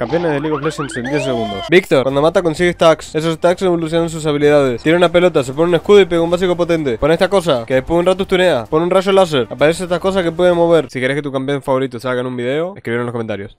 Campeones de League of Legends en 10 segundos. Víctor, cuando mata consigue stacks. Esos stacks evolucionan sus habilidades. Tira una pelota, se pone un escudo y pega un básico potente. Pon esta cosa, que después de un rato tunea. Pon un rayo láser. Aparece esta cosa que puede mover. Si querés que tu campeón favorito salga en un video, escribir en los comentarios.